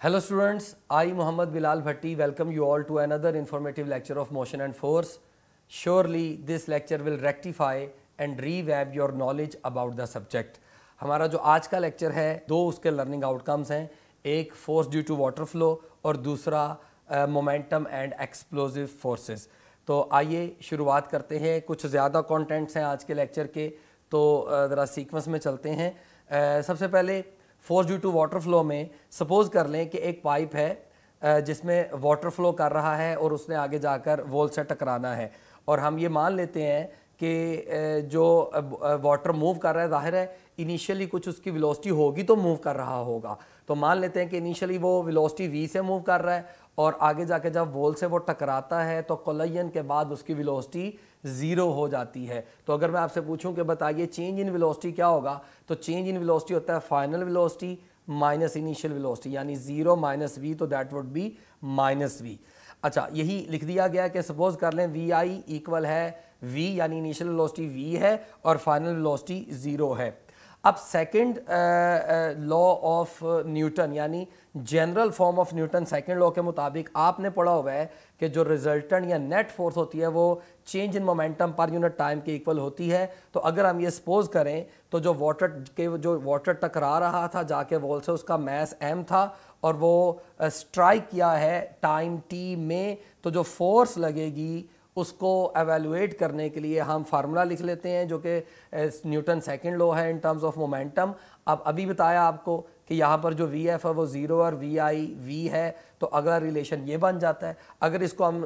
Hello students I Mohammad Bilal Bhatti welcome you all to another informative lecture of motion and force surely this lecture will rectify and re web your knowledge about the subject हमारा जो आज का lecture है, दो उसके learning outcomes हैं. एक force due to water flow और दूसरा मोमेंटम एंड एक्सप्लोजिव फोर्सेस तो आइए शुरुआत करते हैं। कुछ ज़्यादा कॉन्टेंट्स हैं आज के लेक्चर के तो ज़रा सीक्वेंस में चलते हैं। सबसे पहले force due to water flow में सपोज़ कर लें कि एक पाइप है जिसमें वाटर फ्लो कर रहा है और उसने आगे जाकर वॉल से टकराना है। और हम ये मान लेते हैं कि जो वाटर मूव कर रहा है, ज़ाहिर है इनिशियली कुछ उसकी वेलोसिटी होगी तो मूव कर रहा होगा। तो मान लेते हैं कि इनिशियली वो वेलोसिटी वी से मूव कर रहा है और आगे जाके जब वॉल से वो टकराता है तो कोलयन के बाद उसकी वेलोसिटी ज़ीरो हो जाती है। तो अगर मैं आपसे पूछूँ कि बताइए, चेंज इन वेलोसिटी क्या होगा? तो चेंज इन वेलोसिटी होता है final velocity minus initial velocity, यानी ज़ीरो माइनस वी तो that would be minus V. अच्छा यही लिख दिया गया कि सपोज़ कर लें, वी आई इक्वल है, वी यानी इनिशियल वेलोसिटी वी है और फाइनल वेलोसिटी ज़ीरो है। अब सेकंड लॉ ऑफ़ न्यूटन यानी general form of Newton second law के मुताबिक आपने पढ़ा हुआ है कि जो रिजल्टेंट या नेट फोर्स होती है वो change in momentum per unit time के इक्वल होती है। तो अगर हम ये सपोज़ करें तो जो वाटर के, जो वाटर टकरा रहा था, जाके वॉल से उसका मैस एम था, और वो स्ट्राइक किया है टाइम टी में तो जो फोर्स लगेगी उसको एवेलुएट करने के लिए हम फार्मूला लिख लेते हैं, जो कि न्यूटन सेकंड लॉ है इन टर्म्स ऑफ़ मोमेंटम अब अभी बताया आपको कि यहाँ पर जो वी एफ़ है वो ज़ीरो और वी आई वी है तो अगला रिलेशन ये बन जाता है। अगर इसको हम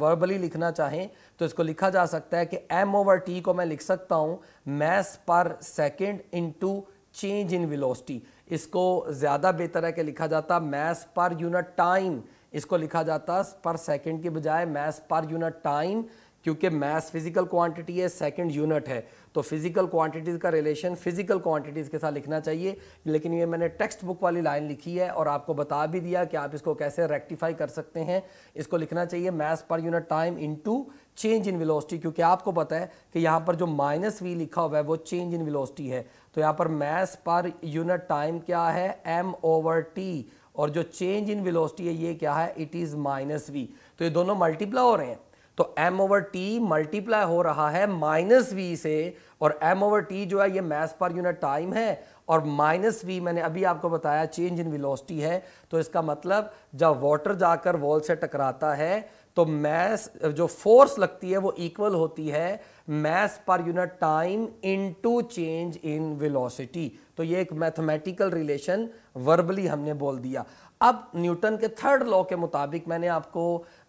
वर्बली लिखना चाहें तो इसको लिखा जा सकता है कि एम ओवर टी को मैं लिख सकता हूँ mass per second into change in velocity इसको ज़्यादा बेहतर है कि लिखा जाता मैस पर यूनिट टाइम इसको लिखा जाता है पर सेकंड के बजाय मैस पर यूनिट टाइम क्योंकि मैस फ़िज़िकल क्वांटिटी है सेकंड यूनिट है। तो फ़िज़िकल क्वांटिटीज़ का रिलेशन फ़िज़िकल क्वांटिटीज़ के साथ लिखना चाहिए, लेकिन ये मैंने टेक्स्ट बुक वाली लाइन लिखी है और आपको बता भी दिया कि आप इसको कैसे रेक्टिफाई कर सकते हैं। इसको लिखना चाहिए mass per unit time into change in velocity क्योंकि आपको पता है कि यहाँ पर जो माइनस वी लिखा हुआ है, वो चेंज इन वेलोसिटी है। तो यहाँ पर मैस पर यूनिट टाइम क्या है? एम ओवर टी और जो चेंज इन वेलोसिटी है, ये क्या है? इट इज़ माइनस वी तो ये दोनों मल्टीप्लाई हो रहे हैं। तो एम ओवर टी मल्टीप्लाई हो रहा है माइनस वी से, और एम ओवर टी जो है, ये मैस पर यूनिट टाइम है, और माइनस वी मैंने अभी आपको बताया चेंज इन वेलोसिटी है। तो इसका मतलब जब वाटर जाकर वॉल से टकराता है तो मैस जो फोर्स लगती है वो इक्वल होती है mass per unit time into change in velocity तो ये एक मैथमेटिकल रिलेशन वर्बली हमने बोल दिया। अब न्यूटन के थर्ड लॉ के मुताबिक मैंने आपको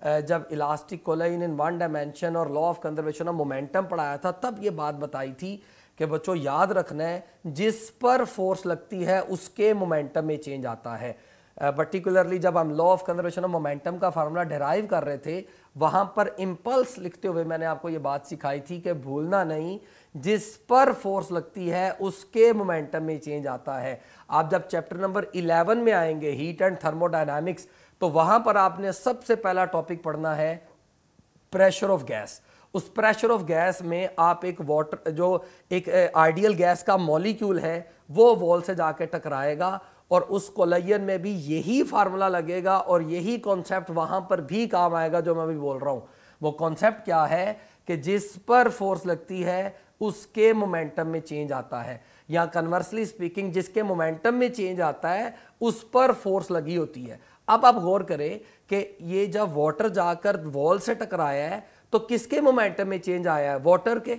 जब elastic collision in one dimension और law of conservation of momentum पढ़ाया था, तब ये बात बताई थी कि बच्चों याद रखना है, जिस पर फोर्स लगती है, उसके मोमेंटम में चेंज आता है। पर्टिकुलरली जब हम law of conservation of momentum का फार्मूला डिराइव कर रहे थे, वहाँ पर इम्पल्स लिखते हुए मैंने आपको ये बात सिखाई थी कि भूलना नहीं, जिस पर फोर्स लगती है, उसके मोमेंटम में चेंज आता है। आप जब चैप्टर नंबर 11 में आएँगे हीट एंड थर्मोडायनामिक्स तो वहाँ पर आपने सबसे पहला टॉपिक पढ़ना है प्रेशर ऑफ़ गैस उस प्रेशर ऑफ़ गैस में आप एक वाटर जो एक आइडियल गैस का मॉलिक्यूल है, वो वॉल से जाके टकराएगा और उस कोलयन में भी यही फार्मूला लगेगा और यही कॉन्सेप्ट वहाँ पर भी काम आएगा जो मैं अभी बोल रहा हूँ। वो कॉन्सेप्ट क्या है कि जिस पर फोर्स लगती है, उसके मोमेंटम में चेंज आता है। या कन्वर्सली स्पीकिंग जिसके मोमेंटम में चेंज आता है, उस पर फोर्स लगी होती है। अब आप गौर करें कि ये जब वाटर जाकर वॉल से टकराया है तो किसके मोमेंटम में चेंज आया है? वाटर के।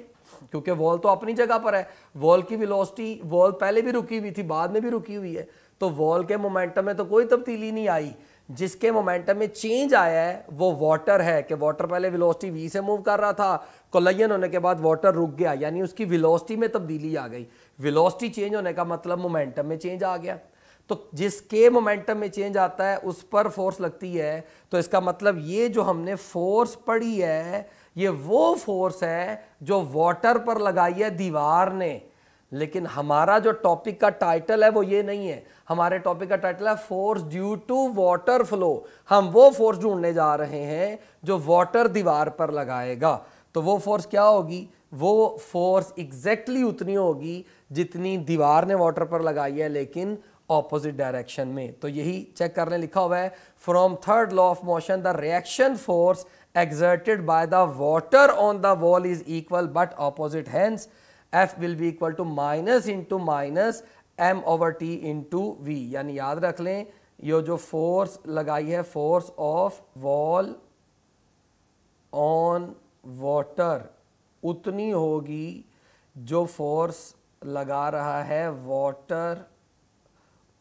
क्योंकि वॉल तो अपनी जगह पर है। वॉल की वेलोसिटी वॉल पहले भी रुकी हुई थी, बाद में भी रुकी हुई है। तो वॉल के मोमेंटम में तो कोई तब्दीली नहीं आई। जिसके मोमेंटम में चेंज आया है, वो वाटर है कि वाटर पहले वेलोसिटी वी से मूव कर रहा था, कोलयन होने के बाद वाटर रुक गया, यानी उसकी वेलोसिटी में तब्दीली आ गई। वेलोसिटी चेंज होने का मतलब मोमेंटम में चेंज आ गया। तो जिसके मोमेंटम में चेंज आता है, उस पर फोर्स लगती है। तो इसका मतलब ये जो हमने फोर्स पढ़ी है, ये वो फोर्स है जो वाटर पर लगाई है दीवार ने। लेकिन हमारा जो टॉपिक का टाइटल है वो ये नहीं है। हमारे टॉपिक का टाइटल है force due to water flow हम वो फोर्स ढूँढने जा रहे हैं जो वाटर दीवार पर लगाएगा। तो वो फोर्स क्या होगी? वो फोर्स एग्जैक्टली उतनी होगी जितनी दीवार ने वाटर पर लगाई है, लेकिन ऑपोजिट डायरेक्शन में। तो यही चेक करने लिखा हुआ है। From third law of motion the reaction force exerted by the water on the wall is equal but opposite. Hence F will be equal to minus into minus M over T into V यानी याद रख लें, ये जो force लगाई है force of wall on water उतनी होगी जो फोर्स लगा रहा है वाटर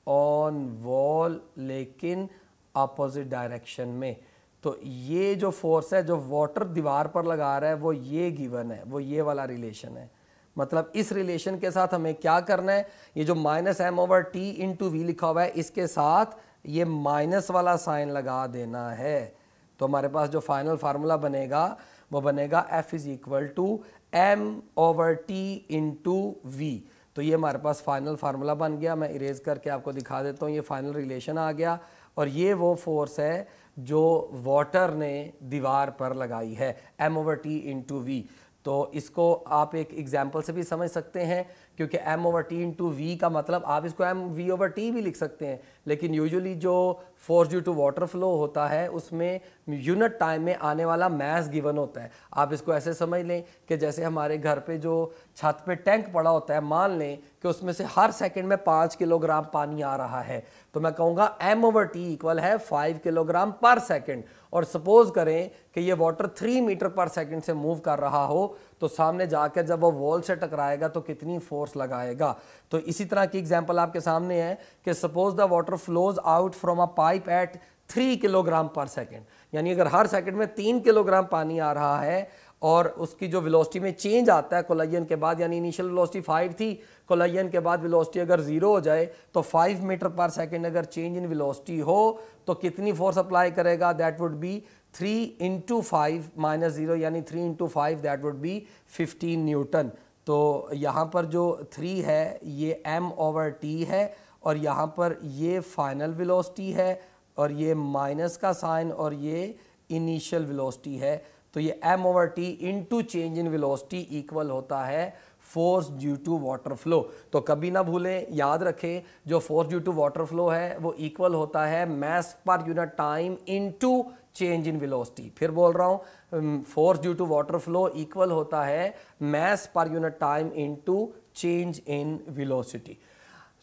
ऑन वॉल लेकिन अपोजिट डायरेक्शन में। तो ये जो फोर्स है, जो वाटर दीवार पर लगा रहा है, वो ये गिवन है, वो ये वाला रिलेशन है। मतलब इस रिलेशन के साथ हमें क्या करना है? ये जो minus M over T into V लिखा हुआ है, इसके साथ ये माइनस वाला साइन लगा देना है। तो हमारे पास जो फाइनल फार्मूला बनेगा, वो बनेगा F is equal to M over T into V तो ये हमारे पास फाइनल फार्मूला बन गया। मैं इरेज करके आपको दिखा देता हूँ, ये फाइनल रिलेशन आ गया। और ये वो फोर्स है जो वाटर ने दीवार पर लगाई है M over T into V तो इसको आप एक एग्ज़ाम्पल से भी समझ सकते हैं। क्योंकि M over T into V का मतलब आप इसको एम वी ओवर टी भी लिख सकते हैं। लेकिन यूजुअली जो force due to water flow होता है, उसमें यूनिट टाइम में आने वाला मैस गिवन होता है। आप इसको ऐसे समझ लें कि जैसे हमारे घर पे जो छत पे टैंक पड़ा होता है, मान लें कि उसमें से हर सेकंड में पाँच किलोग्राम पानी आ रहा है। तो मैं कहूँगा एम ओवर टी इक्वल है फाइव किलोग्राम पर सेकेंड और सपोज़ करें कि ये water three metre per second से मूव कर रहा हो तो सामने जाकर जब वो वॉल से टकराएगा तो कितनी फोर्स लगाएगा। तो इसी तरह की एग्जांपल आपके सामने है कि suppose the water flows out from a pipe at three kilogram per second यानी अगर हर सेकंड में तीन किलोग्राम पानी आ रहा है और उसकी जो वेलोसिटी में चेंज आता है कोलायन के बाद, यानी इनिशियल वेलोसिटी फाइव थी, कोलायन के बाद वेलोसिटी अगर ज़ीरो हो जाए तो फाइव मीटर पर सेकेंड अगर चेंज इन वेलोसिटी हो तो कितनी फोर्स अप्लाई करेगा? That would be three into five minus zero यानी three into five that would be fifteen newton तो यहाँ पर जो थ्री है, ये एम ओवर टी है और यहाँ पर ये फाइनल वेलोसिटी है और ये माइनस का साइन और ये इनिशियल वेलोसिटी है। तो ये M over T into change in velocity equal होता है force due to water flow तो कभी ना भूलें, याद रखें, जो force due to water flow है, वो इक्वल होता है mass per unit time into change in velocity फिर बोल रहा हूँ force due to water flow equal होता है mass per unit time into change in velocity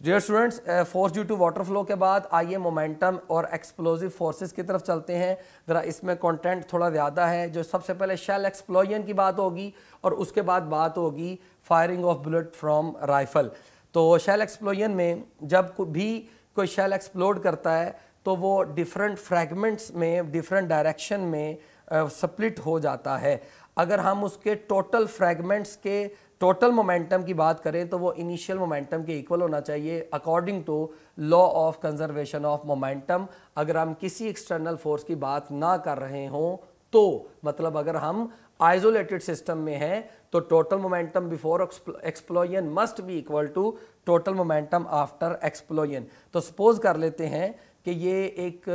dear students force due to water flow के बाद आइए मोमेंटम और एक्सप्लोजिव फोर्सेस की तरफ़ चलते हैं। ज़रा इसमें कंटेंट थोड़ा ज़्यादा है, जो सबसे पहले शेल एक्सप्लोजन की बात होगी और उसके बाद बात होगी firing of bullet from rifle तो शेल एक्सप्लोजन में जब भी कोई शेल एक्सप्लोड करता है तो वो डिफरेंट फ्रैगमेंट्स में डिफरेंट डायरेक्शन में स्प्लिट हो जाता है। अगर हम उसके टोटल फ्रैगमेंट्स के टोटल मोमेंटम की बात करें तो वो इनिशियल मोमेंटम के इक्वल होना चाहिए according to law of conservation of momentum अगर हम किसी एक्सटर्नल फोर्स की बात ना कर रहे हों तो मतलब अगर हम आइसोलेटेड सिस्टम में हैं तो total momentum before explosion must be equal to total momentum after explosion तो सपोज़ कर लेते हैं कि ये एक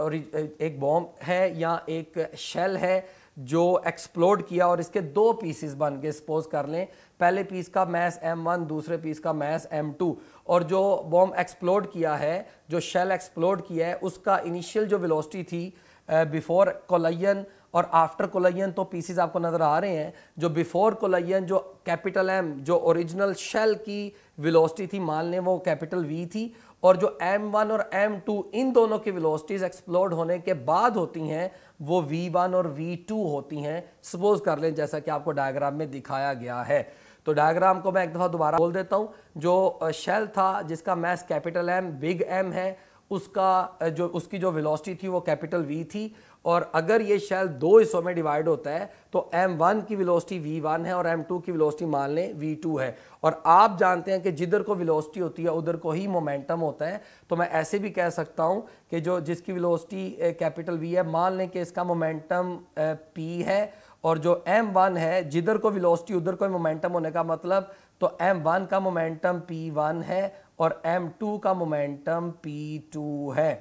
और एक बॉम्ब है या एक शेल है जो एक्सप्लोड किया और इसके दो पीसेस बन गए सपोज़ कर लें। पहले पीस का मैस एम वन दूसरे पीस का मैस एम टू और जो बॉम्ब एक्सप्लोड किया है, जो शेल एक्सप्लोड किया है, उसका इनिशियल जो वेलोसिटी थी बिफोर कोलयन और आफ्टर कोलयन तो पीसीज आपको नज़र आ रहे हैं, जो बिफोर कोलयन, जो कैपिटल एम जो ओरिजिनल शेल की वेलोसिटी थी, मान लें वो कैपिटल वी थी, और जो M1 और M2 इन दोनों की वेलोसिटीज़ एक्सप्लोड होने के बाद होती हैं, वो V1 और V2 होती हैं। सपोज़ कर लें, जैसा कि आपको डायग्राम में दिखाया गया है। तो डायग्राम को मैं एक दफ़ा दोबारा बोल देता हूँ, जो शेल था, जिसका mass capital M big M है उसका जो, उसकी जो वेलोसिटी थी, वो कैपिटल वी थी। और अगर ये शेल दो हिस्सों में डिवाइड होता है तो M1 की वेलोसिटी V1 है और M2 की वेलोसिटी मान लें V2 है। और आप जानते हैं कि जिधर को वेलोसिटी होती है, उधर को ही मोमेंटम होता है। तो मैं ऐसे भी कह सकता हूँ कि जो, जिसकी वेलोसिटी कैपिटल V है, मान लें कि इसका मोमेंटम P है। और जो M1 है, जिधर को वेलोसिटी उधर को मोमेंटम होने का मतलब तो M1 का मोमेंटम P1 है। और M2 का मोमेंटम P2 है।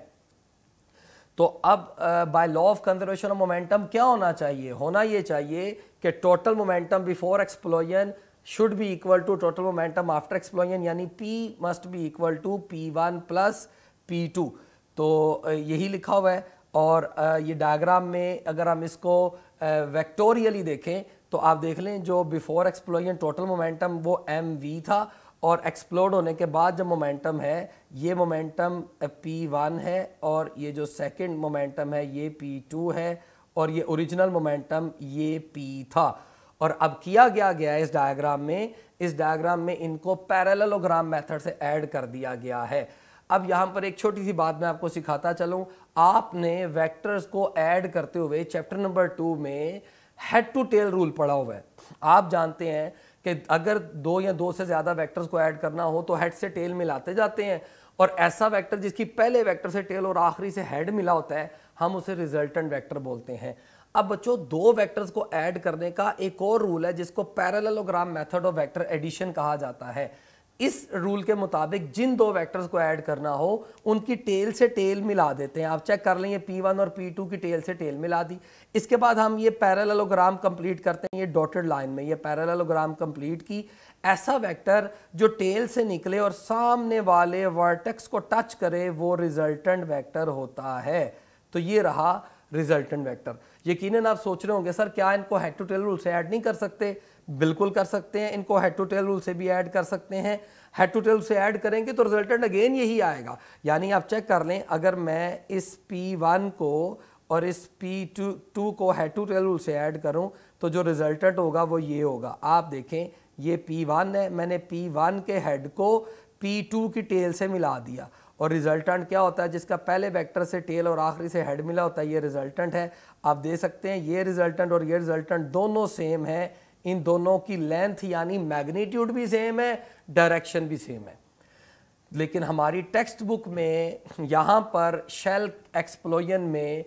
तो अब by law of conservation of momentum क्या होना चाहिए? होना ये चाहिए कि total momentum before explosion should be equal to total momentum after explosion यानी P must be equal to P one plus P two तो यही लिखा हुआ है और ये डायग्राम में अगर हम इसको वेक्टोरियली देखें तो आप देख लें जो बिफोर एक्सप्लोजन टोटल मोमेंटम वो एम वी था और एक्सप्लोड होने के बाद जो मोमेंटम है, ये मोमेंटम पी वन है और ये जो सेकंड मोमेंटम है, ये पी टू है और ये ओरिजिनल मोमेंटम ये पी था। और अब किया गया गया इस डायग्राम में? इस डायग्राम में इनको पैरेललोग्राम मेथड से ऐड कर दिया गया है। अब यहाँ पर एक छोटी सी बात मैं आपको सिखाता चलूँ। आपने वेक्टर्स को ऐड करते हुए चैप्टर नंबर टू में हेड टू टेल रूल पढ़ा हुआ है। आप जानते हैं कि अगर दो या दो से ज़्यादा वेक्टर्स को ऐड करना हो तो हेड से टेल मिलाते जाते हैं। और ऐसा वेक्टर जिसकी पहले वेक्टर से टेल और आखिरी से हेड मिला होता है, हम उसे रिजल्टेंट वेक्टर बोलते हैं। अब बच्चों, दो वेक्टर्स को ऐड करने का एक और रूल है, जिसको parallelogram method of vector addition कहा जाता है। इस रूल के मुताबिक जिन दो वेक्टर्स को ऐड करना हो, उनकी टेल से टेल मिला देते हैं। आप चेक कर लें, ये P1 और P2 की टेल से टेल मिला दी। इसके बाद हम ये पैरेललोग्राम कंप्लीट करते हैं, ये डॉटेड लाइन में, ये पैरेललोग्राम कंप्लीट की। ऐसा वेक्टर जो टेल से निकले और सामने वाले वर्टेक्स को टच करे, वो रिजल्टेंट वेक्टर होता है। तो ये रहा रिजल्टेंट वेक्टर यकीनन आप सोच रहे होंगे, सर, क्या इनको हेड टू टेल रूल से ऐड नहीं कर सकते? बिल्कुल कर सकते हैं, इनको हेड टू टेल रूल से भी ऐड कर सकते हैं। हेड टू टेल से ऐड करेंगे तो रिजल्टेंट अगेन यही आएगा। यानी आप चेक कर लें, अगर मैं इस P1 को और इस P2 टू टू को हेड टू टेल रूल से ऐड करूँ तो जो रिजल्टेंट होगा वो ये होगा। आप देखें, ये P1 है, मैंने P1 के हेड को P2 की टेल से मिला दिया। और रिजल्टेंट क्या होता है, जिसका पहले वेक्टर से टेल और आखिरी से हेड मिला होता है, ये रिजल्टेंट है। आप दे सकते हैं, ये रिजल्टेंट और ये रिजल्टेंट दोनों सेम है। इन दोनों की लेंथ यानी मैग्नीट्यूड भी सेम है डायरेक्शन भी सेम है। लेकिन हमारी टेक्स्ट बुक में यहाँ पर शेल एक्सप्लोजन में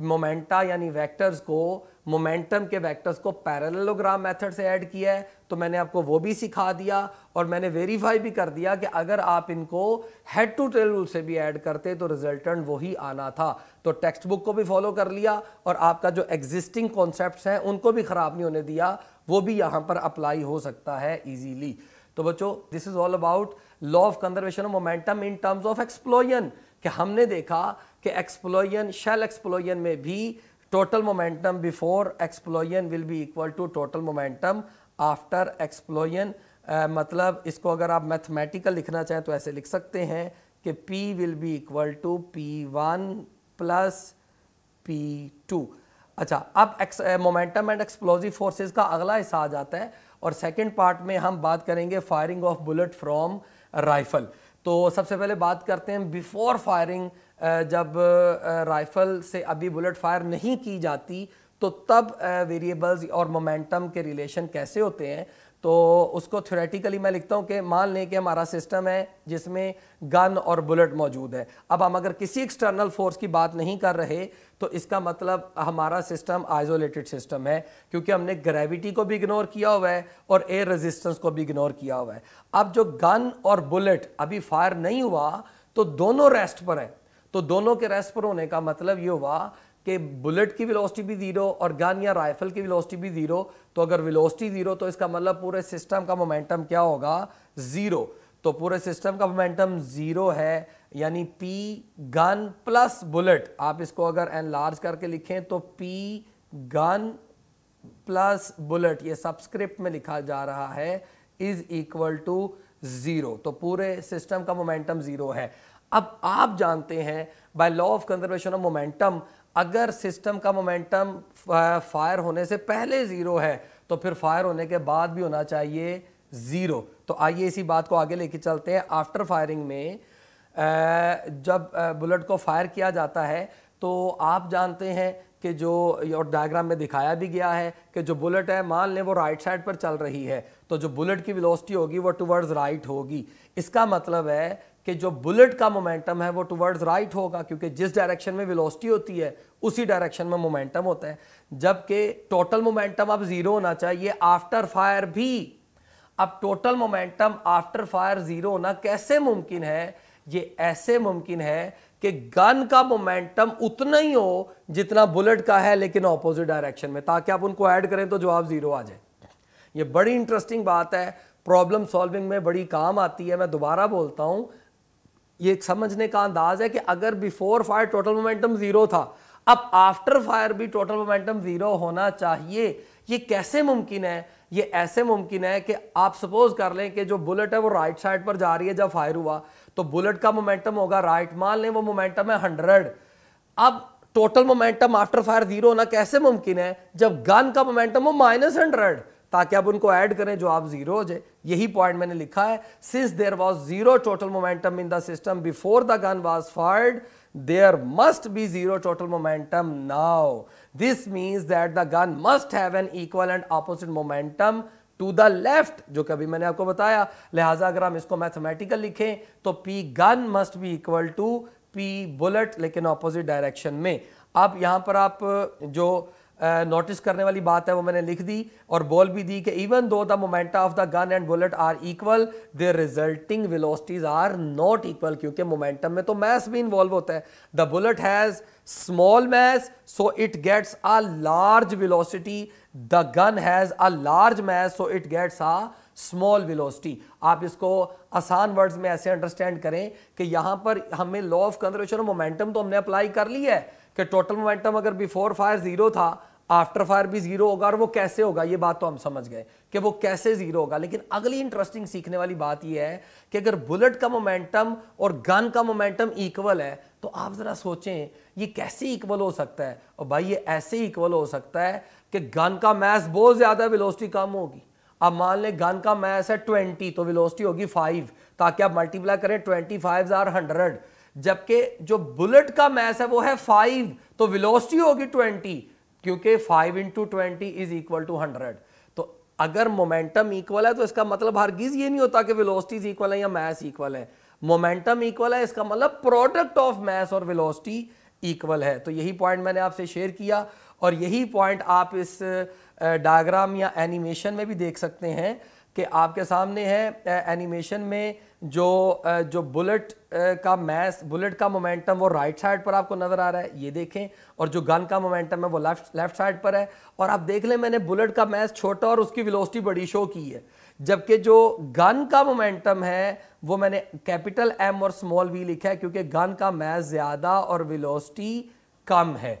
मोमेंटा यानी वेक्टर्स को मोमेंटम के वेक्टर्स को पैरेललोग्राम मेथड से ऐड किया है। तो मैंने आपको वो भी सिखा दिया और मैंने वेरीफाई भी कर दिया कि अगर आप इनको हेड टू टेल रूल से भी ऐड करते तो रिजल्टेंट वही आना था। तो टेक्स्ट बुक को भी फॉलो कर लिया और आपका जो एग्जिस्टिंग कॉन्सेप्ट हैं, उनको भी ख़राब नहीं होने दिया। वो भी यहाँ पर अप्लाई हो सकता है ईजीली तो बच्चों this is all about law of conservation of momentum in terms of explosion कि हमने देखा कि एक्सप्लोजन शेल एक्सप्लोयन में भी total momentum before explosion will be equal to total momentum after explosion मतलब इसको अगर आप मैथमेटिकल लिखना चाहें तो ऐसे लिख सकते हैं कि P will be equal to P one plus P two अच्छा अब मोमेंटम एंड एक्सप्लोजिव फोर्सेस का अगला हिस्सा आ जाता है और सेकेंड पार्ट में हम बात करेंगे firing of bullet from rifle तो सबसे पहले बात करते हैं बिफोर फायरिंग जब राइफल से अभी बुलेट फायर नहीं की जाती तो तब वेरिएबल्स और मोमेंटम के रिलेशन कैसे होते हैं? तो उसको थ्योरेटिकली मैं लिखता हूँ कि मान लें कि हमारा सिस्टम है जिसमें गन और बुलेट मौजूद है। अब हम अगर किसी एक्सटर्नल फोर्स की बात नहीं कर रहे तो इसका मतलब हमारा सिस्टम आइसोलेटेड सिस्टम है, क्योंकि हमने ग्रेविटी को भी इग्नोर किया हुआ है और एयर रेजिस्टेंस को भी इग्नोर किया हुआ है। अब जो गन और बुलेट अभी फायर नहीं हुआ तो दोनों रेस्ट पर है। तो दोनों के रेस्ट पर होने का मतलब ये हुआ कि बुलेट की वेलोसिटी भी ज़ीरो और गन या राइफल की वेलोसिटी भी ज़ीरो तो अगर वेलोसिटी ज़ीरो तो इसका मतलब पूरे सिस्टम का मोमेंटम क्या होगा? ज़ीरो तो पूरे सिस्टम का मोमेंटम ज़ीरो है, यानी पी गन प्लस बुलेट आप इसको अगर एन लार्ज करके लिखें तो पी गन प्लस बुलेट ये सबस्क्रिप्ट में लिखा जा रहा है इज़ इक्वल टू ज़ीरो तो पूरे सिस्टम का मोमेंटम ज़ीरो है। अब आप जानते हैं by law of conservation of momentum अगर सिस्टम का मोमेंटम फायर होने से पहले ज़ीरो है तो फिर फायर होने के बाद भी होना चाहिए ज़ीरो। तो आइए इसी बात को आगे लेके चलते हैं। आफ्टर फायरिंग में जब बुलेट को फायर किया जाता है तो आप जानते हैं कि जो और डायग्राम में दिखाया भी गया है कि जो बुलेट है, मान लें वो राइट साइड पर चल रही है तो जो बुलेट की वेलोसिटी होगी वो टुवर्ड्स राइट होगी। इसका मतलब है कि जो बुलेट का मोमेंटम है वो टुवर्ड्स राइट होगा, क्योंकि जिस डायरेक्शन में वेलोसिटी होती है, उसी डायरेक्शन में मोमेंटम होता है। जबकि टोटल मोमेंटम अब ज़ीरो होना चाहिए आफ्टर फायर भी। अब total momentum after fire zero होना कैसे मुमकिन है? ये ऐसे मुमकिन है कि गन का मोमेंटम उतना ही हो जितना बुलेट का है, लेकिन ऑपोजिट डायरेक्शन में। ताकि आप उनको ऐड करें तो जवाब ज़ीरो आ जाए। ये बड़ी इंटरेस्टिंग बात है। प्रॉब्लम सॉल्विंग में बड़ी काम आती है। मैं दोबारा बोलता हूँ ये समझने का अंदाज है कि अगर before fire total momentum zero था, अब आफ्टर फायर भी टोटल मोमेंटम ज़ीरो होना चाहिए। ये कैसे मुमकिन है? ये ऐसे मुमकिन है कि आप सपोज़ कर लें कि जो बुलेट है वो राइट साइड पर जा रही है जब फायर हुआ तो बुलेट का मोमेंटम होगा राइट मान लें, वो मोमेंटम है हंड्रेड अब total momentum after fire zero होना कैसे मुमकिन है? जब गन का मोमेंटम हो माइनस हंड्रेड ताकि आप उनको ऐड करें जो आप ज़ीरो हो जाए। यही पॉइंट मैंने लिखा है। Since there was zero total momentum in the system before the gun was fired there must be zero total momentum now. This means that the gun must have an equal and opposite momentum to the left जो कभी मैंने आपको बताया। लिहाजा अगर हम इसको mathematical लिखें तो P gun must be equal to P bullet लेकिन ऑपोजिट डायरेक्शन में। अब यहाँ पर आप जो नोटिस करने वाली बात है, वो मैंने लिख दी और बोल भी दी कि even though the momenta of the gun and bullet are equal the resulting velocities are not equal क्योंकि मोमेंटम में तो मैस भी इन्वॉल्व होता है। The bullet has small mass so it gets a large velocity the gun has a large mass so it gets a small velocity आप इसको आसान words में ऐसे अंडरस्टैंड करें कि यहाँ पर हमें लॉ ऑफ़ कंजर्वेशन मोमेंटम तो हमने अप्लाई कर लिया है कि टोटल मोमेंटम अगर बिफोर फायर ज़ीरो था आफ्टर फायर भी ज़ीरो होगा और वो कैसे होगा, ये बात तो हम समझ गए कि वो कैसे ज़ीरो होगा। लेकिन अगली इंटरेस्टिंग सीखने वाली बात ये है कि अगर बुलेट का मोमेंटम और गन का मोमेंटम इक्वल है तो आप जरा सोचें, ये कैसे इक्वल हो सकता है? और भाई, ये ऐसे इक्वल हो सकता है कि गन का मैस बहुत ज़्यादा वेलोसिटी कम होगी। अब मान लें गन का मैस है ट्वेंटी तो वेलोसिटी होगी फाइव ताकि आप मल्टीप्लाई करें ट्वेंटी फाइव आर हंड्रेड जबकि जो बुलेट का मैस है, वो है फाइव तो वेलोसिटी होगी ट्वेंटी क्योंकि five into twenty is equal to hundred तो अगर मोमेंटम इक्वल है तो इसका मतलब हर हरगिज ये नहीं होता कि वेलोसिटीज इक्वल है या मैस इक्वल है। मोमेंटम इक्वल है, इसका मतलब प्रोडक्ट ऑफ़ मैस और वेलोसिटी इक्वल है। तो यही पॉइंट मैंने आपसे शेयर किया और यही पॉइंट आप इस डायग्राम या एनिमेशन में भी देख सकते हैं कि आपके सामने है एनिमेशन में जो जो बुलेट का मैस, बुलेट का मोमेंटम वो राइट साइड पर आपको नज़र आ रहा है, ये देखें, और जो गन का मोमेंटम है वो लेफ़्ट लेफ़्ट साइड पर है। और आप देख लें, मैंने बुलेट का मैस छोटा और उसकी वेलोसिटी बड़ी शो की है। जबकि जो गन का मोमेंटम है, वो मैंने कैपिटल एम और स्मॉल वी लिखा है, क्योंकि गन का मैस ज़्यादा और वेलोसिटी कम है।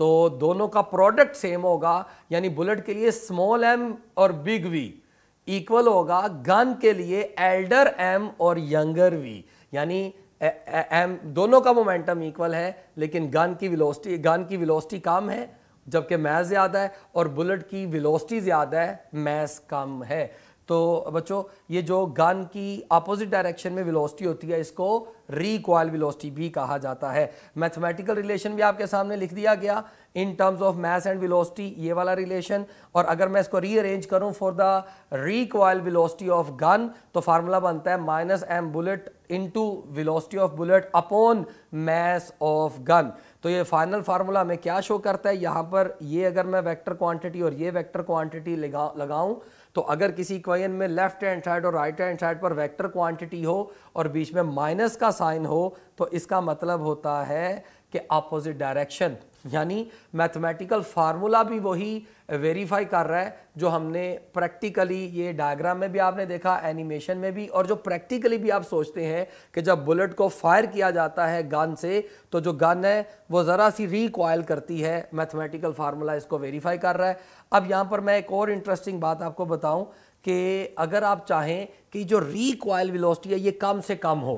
तो दोनों का प्रोडक्ट सेम होगा, यानी बुलेट के लिए स्मॉल एम और बिग वी इक्वल होगा गन के लिए एल्डर एम और यंगर वी यानी एम दोनों का मोमेंटम इक्वल है, लेकिन गन की विलोस्टी गन की विलोसिटी कम है, जबकि मैस ज़्यादा है और बुलेट की विलोसिटी ज़्यादा है मैस कम है। तो बच्चों, ये जो गन की अपोजिट डायरेक्शन में वेलोसिटी होती है, इसको रिक्वाइल वेलोसिटी भी कहा जाता है। मैथमेटिकल रिलेशन भी आपके सामने लिख दिया गया। In terms of mass and velocity ये वाला रिलेशन और अगर मैं इसको रीअरेंज करूँ for the recoil velocity of gun तो फार्मूला बनता है minus M bullet into velocity of bullet upon mass of gun तो ये फाइनल फार्मूला हमें क्या शो करता है? यहाँ पर ये अगर मैं वेक्टर क्वांटिटी और ये वेक्टर क्वांटिटी लगा, लगाऊँ तो अगर किसी इक्वेशन में लेफ़्ट हैंड साइड और राइट हैंड साइड पर वेक्टर क्वांटिटी हो और बीच में माइनस का साइन हो तो इसका मतलब होता है कि अपोजिट डायरेक्शन यानी मैथमेटिकल फार्मूला भी वही वेरीफाई कर रहा है, जो हमने प्रैक्टिकली ये डायग्राम में भी आपने देखा एनिमेशन में भी, और जो प्रैक्टिकली भी आप सोचते हैं कि जब बुलेट को फायर किया जाता है गन से तो जो गन है, वो ज़रा सी रिकॉयल करती है मैथमेटिकल फार्मूला इसको वेरीफाई कर रहा है। अब यहाँ पर मैं एक और इंटरेस्टिंग बात आपको बताऊँ कि अगर आप चाहें कि जो रिकॉयल विलोसिटी है, ये कम से कम हो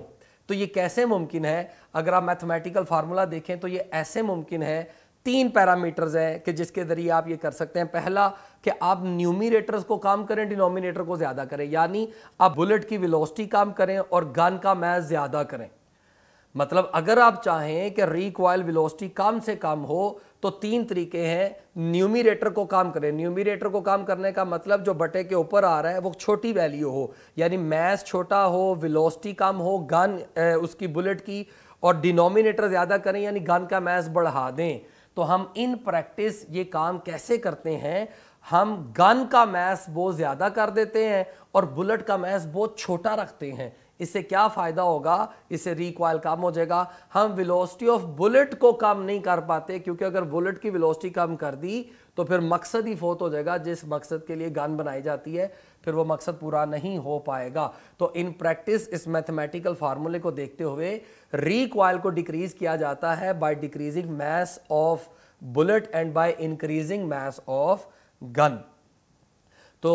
तो ये कैसे मुमकिन है? अगर आप मैथमेटिकल फार्मूला देखें तो ये ऐसे मुमकिन है, तीन पैरामीटर्स हैं कि जिसके ज़रिए आप ये कर सकते हैं। पहला, कि आप न्यूमिनेटर्स को काम करें डिनोमिनेटर को ज़्यादा करें। यानी आप बुलेट की वेलोसिटी काम करें और गन का मैच ज़्यादा करें। मतलब अगर आप चाहें कि रिकॉयल वेलोसिटी कम से कम हो तो तीन तरीके हैं। न्यूमिरेटर को काम करें। न्यूमिरेटर को काम करने का मतलब जो बटे के ऊपर आ रहा है, वो छोटी वैल्यू हो। यानी मैथ छोटा हो वेलोसिटी कम हो गन उसकी बुलेट की, और डिनोमिनेटर ज़्यादा करें, यानी गन का मैथ बढ़ा दें। तो हम इन प्रैक्टिस ये काम कैसे करते हैं? हम गन का मैस बहुत ज़्यादा कर देते हैं, और बुलेट का मैथ बहुत छोटा रखते हैं। इससे क्या फ़ायदा होगा? इससे रिकॉयल कम हो जाएगा। हम वेलोसिटी ऑफ़ बुलेट को कम नहीं कर पाते क्योंकि अगर बुलेट की वेलोसिटी कम कर दी तो फिर मकसद ही फोत हो जाएगा। जिस मकसद के लिए गन बनाई जाती है फिर वो मकसद पूरा नहीं हो पाएगा। तो इन प्रैक्टिस इस मैथमेटिकल फार्मूले को देखते हुए रिकॉयल को डिक्रीज किया जाता है by decreasing mass of bullet and by increasing mass of gun तो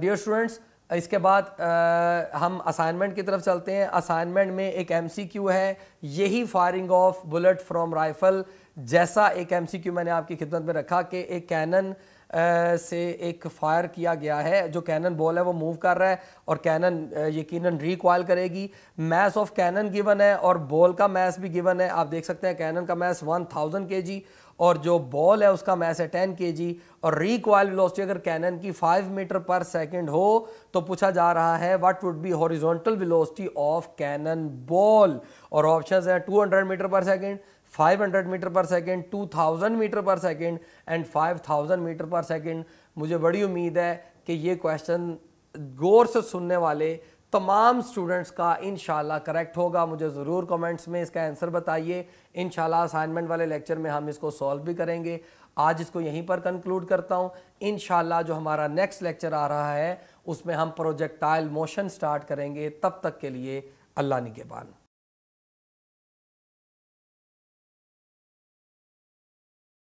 डियर uh, स्टूडेंट्स इसके बाद आ, हम असाइनमेंट की तरफ़ चलते हैं। असाइनमेंट में एक एमसीक्यू है। यही firing of bullet from rifle जैसा एक एमसीक्यू मैंने आपकी खिदमत में रखा कि एक कैनन से एक फायर किया गया है। जो कैनन बॉल है वो मूव कर रहा है और कैनन यकीनन रिकॉयल करेगी। मैस ऑफ़ कैनन गिवन है और बॉल का मैस भी गिवन है। आप देख सकते हैं कैनन का मैस 1000 थाउज़ेंड के जी और जो बॉल है उसका मैस है टेन के जी और रिकॉयल वेलोसिटी अगर कैनन की फाइव मीटर पर सेकेंड हो तो पूछा जा रहा है what would be horizontal velocity of cannon ball और ऑप्शन है 200 मीटर पर सेकेंड 500 मीटर पर सेकेंड 2000 मीटर पर सेकेंड एंड 5000 मीटर पर सेकेंड मुझे बड़ी उम्मीद है कि ये क्वेश्चन गौर से सुनने वाले तमाम स्टूडेंट्स का इन करेक्ट होगा। मुझे ज़रूर कमेंट्स में इसका आंसर बताइए। इन असाइनमेंट वाले लेक्चर में हम इसको सॉल्व भी करेंगे। आज इसको यहीं पर कंक्लूड करता हूँ। इन जो हमारा नेक्स्ट लेक्चर आ रहा है, उसमें हम प्रोजेक्टाइल मोशन स्टार्ट करेंगे। तब तक के लिए अल्लाह निगेबान।